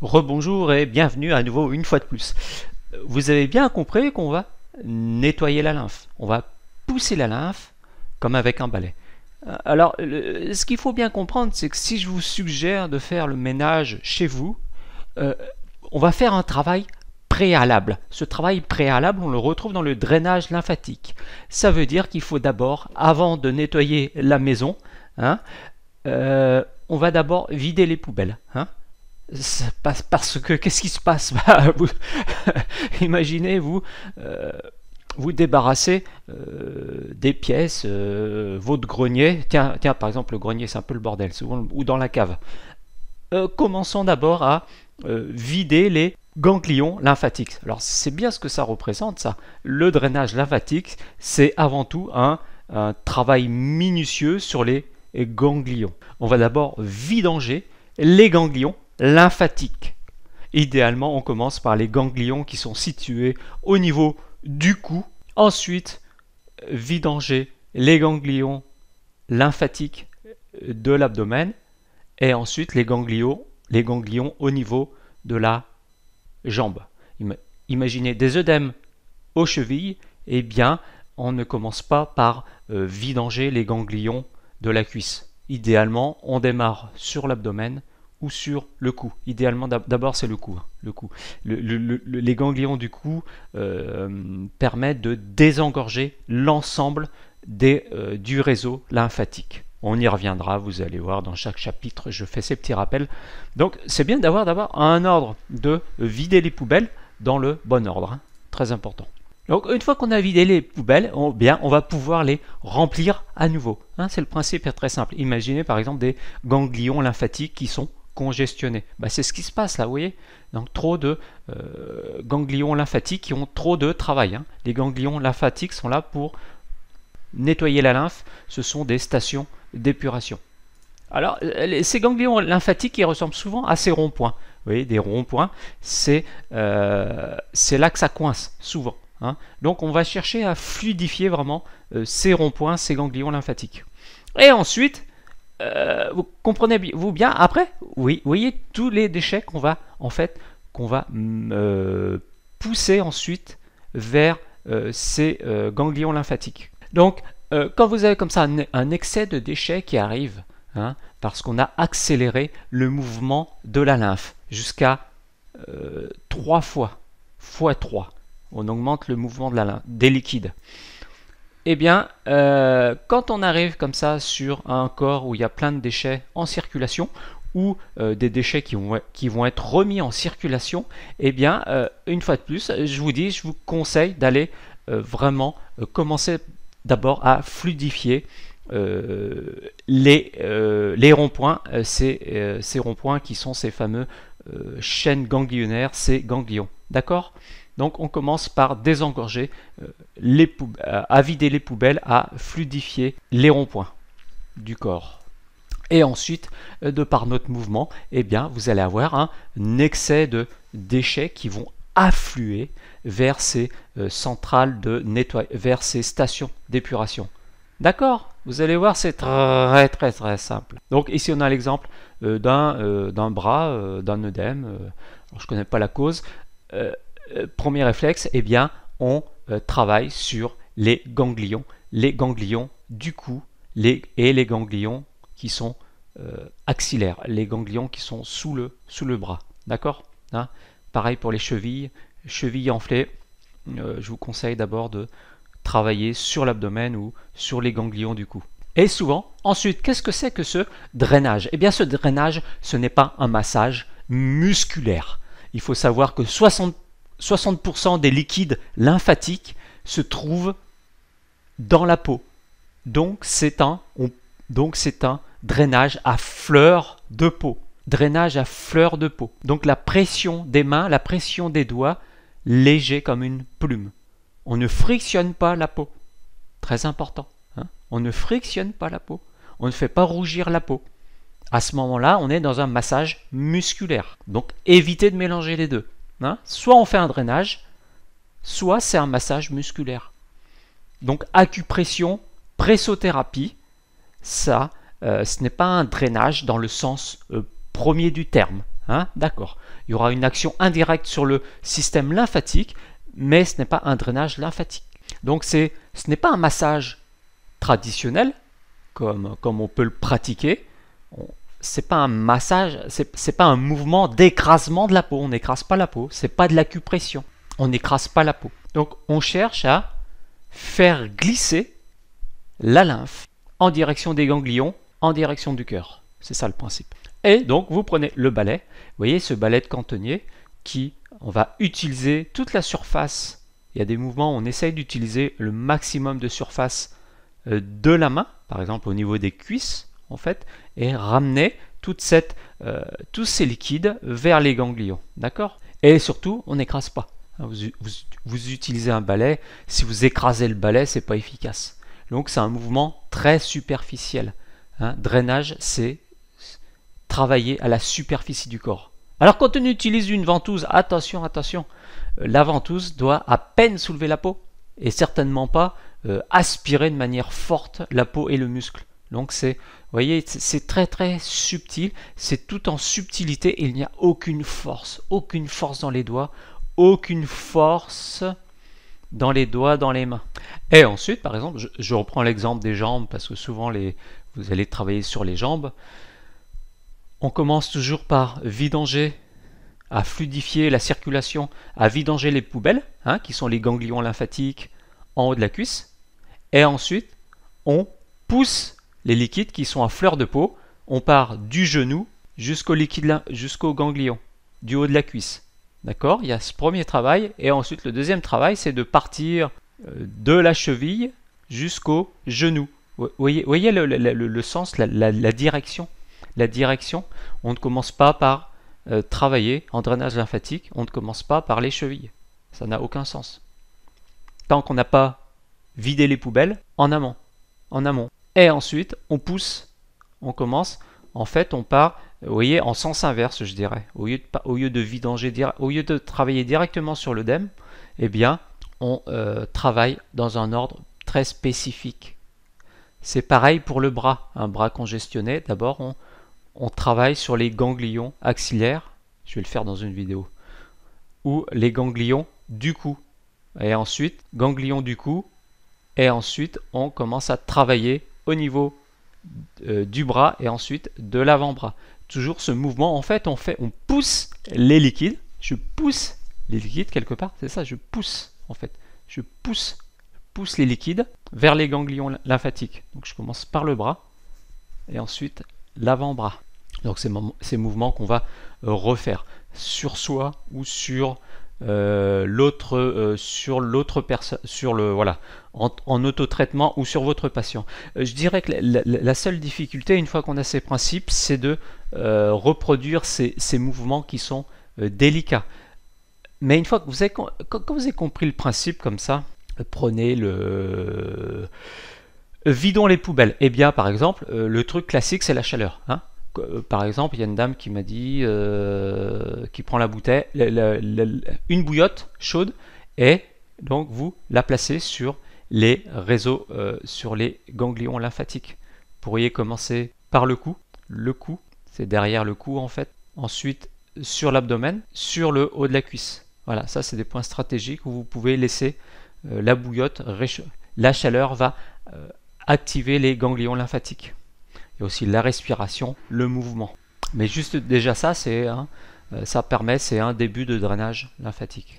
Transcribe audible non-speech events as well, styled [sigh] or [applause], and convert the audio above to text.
Rebonjour et bienvenue à nouveau une fois de plus. Vous avez bien compris qu'on va nettoyer la lymphe. On va pousser la lymphe comme avec un balai. Alors, ce qu'il faut bien comprendre, c'est que si je vous suggère de faire le ménage chez vous, euh, on va faire un travail préalable. Ce travail préalable, on le retrouve dans le drainage lymphatique. Ça veut dire qu'il faut d'abord, avant de nettoyer la maison, hein, euh, on va d'abord vider les poubelles. Hein. Parce que qu'est-ce qui se passe? [laughs] Bah, [laughs] Imaginez, vous, euh, vous débarrassez euh, des pièces, votre grenier. Tiens, tiens, par exemple, le grenier, c'est un peu le bordel, ou dans la cave. commençons d'abord à vider les ganglions lymphatiques. Alors, c'est bien ce que ça représente, ça. Le drainage lymphatique, c'est avant tout un travail minutieux sur les ganglions. On va d'abord vidanger les ganglions lymphatiques. Idéalement, on commence par les ganglions qui sont situés au niveau du cou. Ensuite, vidanger les ganglions lymphatiques de l'abdomen et ensuite les ganglions, les ganglions au niveau de la jambe. Imaginez des œdèmes aux chevilles, eh bien, on ne commence pas par euh, vidanger les ganglions de la cuisse. Idéalement, on démarre sur l'abdomen ou sur le cou. Idéalement, d'abord c'est le cou. Hein, le cou. les ganglions du cou euh, permettent de désengorger l'ensemble euh, du réseau lymphatique. On y reviendra, vous allez voir dans chaque chapitre, je fais ces petits rappels. Donc c'est bien d'avoir d'abord un ordre de vider les poubelles dans le bon ordre, hein. très important. Donc une fois qu'on a vidé les poubelles, on, bien, on va pouvoir les remplir à nouveau. Hein, c'est le principe très simple. Imaginez par exemple des ganglions lymphatiques qui sont Bah, c'est ce qui se passe là, vous voyez Donc trop de euh, ganglions lymphatiques qui ont trop de travail. Hein. Les ganglions lymphatiques sont là pour nettoyer la lymphe. Ce sont des stations d'épuration. Alors, ces ganglions lymphatiques, ils ressemblent souvent à ces ronds-points. Vous voyez, des ronds-points, c'est euh, là que ça coince, souvent. Hein. Donc on va chercher à fluidifier vraiment euh, ces ronds-points, ces ganglions lymphatiques. Et ensuite, euh, vous comprenez-vous bien après? Oui, vous voyez tous les déchets qu'on va en fait qu'on va mm, euh, pousser ensuite vers ces ganglions lymphatiques. Donc quand vous avez comme ça un, excès de déchets qui arrive, hein, parce qu'on a accéléré le mouvement de la lymphe jusqu'à 3 fois, fois 3 on augmente le mouvement des liquides. Eh bien, euh, quand on arrive comme ça sur un corps où il y a plein de déchets en circulation, ou euh, des déchets qui vont, être remis en circulation, eh bien, euh, une fois de plus, je vous dis, je vous conseille d'aller vraiment commencer d'abord à fluidifier les, les ronds-points, ces, ces ronds-points qui sont ces fameux chaînes ganglionnaires, ces ganglions. D'accord? Donc on commence par désengorger, euh, les euh, à vider les poubelles, à fluidifier les ronds-points du corps. Et ensuite, euh, de par notre mouvement, eh bien, vous allez avoir un excès de déchets qui vont affluer vers ces centrales de nettoyage, vers ces stations d'épuration. D'accord? Vous allez voir, c'est très très très simple. Donc ici on a l'exemple d'un bras, d'un œdème. je ne connais pas la cause. Euh, premier réflexe, eh bien, on euh, travaille sur les ganglions, les ganglions du cou et les ganglions qui sont euh, axillaires, les ganglions qui sont sous le, sous le bras. D'accord? Hein? Pareil pour les chevilles, chevilles enflées, je vous conseille d'abord de travailler sur l'abdomen ou sur les ganglions du cou. Et souvent, ensuite, qu'est-ce que c'est que ce drainage? Eh bien, ce drainage, ce n'est pas un massage musculaire. Il faut savoir que 60 60% des liquides lymphatiques se trouvent dans la peau. Donc c'est un, donc c'est drainage à fleur de peau. Drainage à fleur de peau. Donc la pression des mains, la pression des doigts, léger comme une plume. On ne frictionne pas la peau. Très important. Hein. on ne frictionne pas la peau. On ne fait pas rougir la peau. À ce moment-là, on est dans un massage musculaire. Donc évitez de mélanger les deux. Hein, soit on fait un drainage, soit c'est un massage musculaire. Donc acupression, pressothérapie, ça, euh, ce n'est pas un drainage dans le sens euh, premier du terme. Hein? D'accord. Il y aura une action indirecte sur le système lymphatique, mais ce n'est pas un drainage lymphatique. Donc ce n'est pas un massage traditionnel, comme, comme on peut le pratiquer. C'est pas un massage, c'est pas un mouvement d'écrasement de la peau. On n'écrase pas la peau. C'est pas de l'acupression. On n'écrase pas la peau. Donc on cherche à faire glisser la lymphe en direction des ganglions, en direction du cœur. C'est ça le principe. Et donc vous prenez le balai, vous voyez ce balai de cantonnier qui, on va utiliser toute la surface. Il y a des mouvements où on essaye d'utiliser le maximum de surface euh, de la main, par exemple au niveau des cuisses, en fait, et ramener euh, tous ces liquides vers les ganglions. D'accord? Et surtout, on n'écrase pas. Vous, utilisez un balai, si vous écrasez le balai, c'est pas efficace. Donc c'est un mouvement très superficiel. Hein. Drainage, c'est travailler à la superficie du corps. Alors quand on utilise une ventouse, attention, attention, euh, la ventouse doit à peine soulever la peau et certainement pas euh, aspirer de manière forte la peau et le muscle. Donc c'est, voyez, c'est très très subtil, c'est tout en subtilité, il n'y a aucune force, aucune force dans les doigts, aucune force dans les doigts, dans les mains. Et ensuite, par exemple, je, reprends l'exemple des jambes parce que souvent les, vous allez travailler sur les jambes. On commence toujours par vidanger, à fluidifier la circulation, à vidanger les poubelles, hein, qui sont les ganglions lymphatiques en haut de la cuisse. Et ensuite, on pousse les liquides qui sont à fleur de peau. On part du genou jusqu'au liquide, ganglion, du haut de la cuisse. D'accord? Il y a ce premier travail. Et ensuite, le deuxième travail, c'est de partir euh, de la cheville jusqu'au genou. Vous voyez, voyez le, sens, la, direction? La direction, on ne commence pas par euh, travailler en drainage lymphatique, on ne commence pas par les chevilles. Ça n'a aucun sens. Tant qu'on n'a pas vidé les poubelles, en amont. En amont. Et ensuite, on pousse, on commence. En fait, on part vous voyez, en sens inverse, je dirais. Au lieu de, au lieu de vidanger, au lieu de travailler directement sur l'œdème, eh bien, on euh, travaille dans un ordre très spécifique. C'est pareil pour le bras. Un bras congestionné, d'abord, on, on travaille sur les ganglions axillaires. Je vais le faire dans une vidéo. Ou les ganglions du cou. Et ensuite, ganglions du cou. Et ensuite, on commence à travailler au niveau euh, du bras et ensuite de l'avant-bras toujours ce mouvement. En fait, on fait, on pousse les liquides. Je pousse les liquides quelque part. C'est ça, je pousse en fait. Je pousse, pousse les liquides vers les ganglions lymphatiques. Donc je commence par le bras et ensuite l'avant-bras. Donc c'est ces mouvements qu'on va refaire sur soi ou sur euh, l'autre euh, sur l'autre personne sur le voilà en, en autotraitement ou sur votre patient. Euh, je dirais que la, seule difficulté une fois qu'on a ces principes, c'est de reproduire ces, ces, mouvements qui sont délicats. Mais une fois que vous avez, vous avez compris le principe comme ça, prenez le vidons les poubelles. Eh bien, par exemple, le truc classique, c'est la chaleur. Hein par exemple, il y a une dame qui m'a dit, euh, qui prend la bouteille, une bouillotte chaude, et donc vous la placez sur les réseaux, euh, sur les ganglions lymphatiques. Vous pourriez commencer par le cou, le cou, c'est derrière le cou en fait. Ensuite, sur l'abdomen, sur le haut de la cuisse. Voilà, ça c'est des points stratégiques où vous pouvez laisser la bouillotte, la chaleur va activer les ganglions lymphatiques et aussi la respiration, le mouvement. Mais juste déjà ça, c'est ça permet, c'est un début de drainage lymphatique.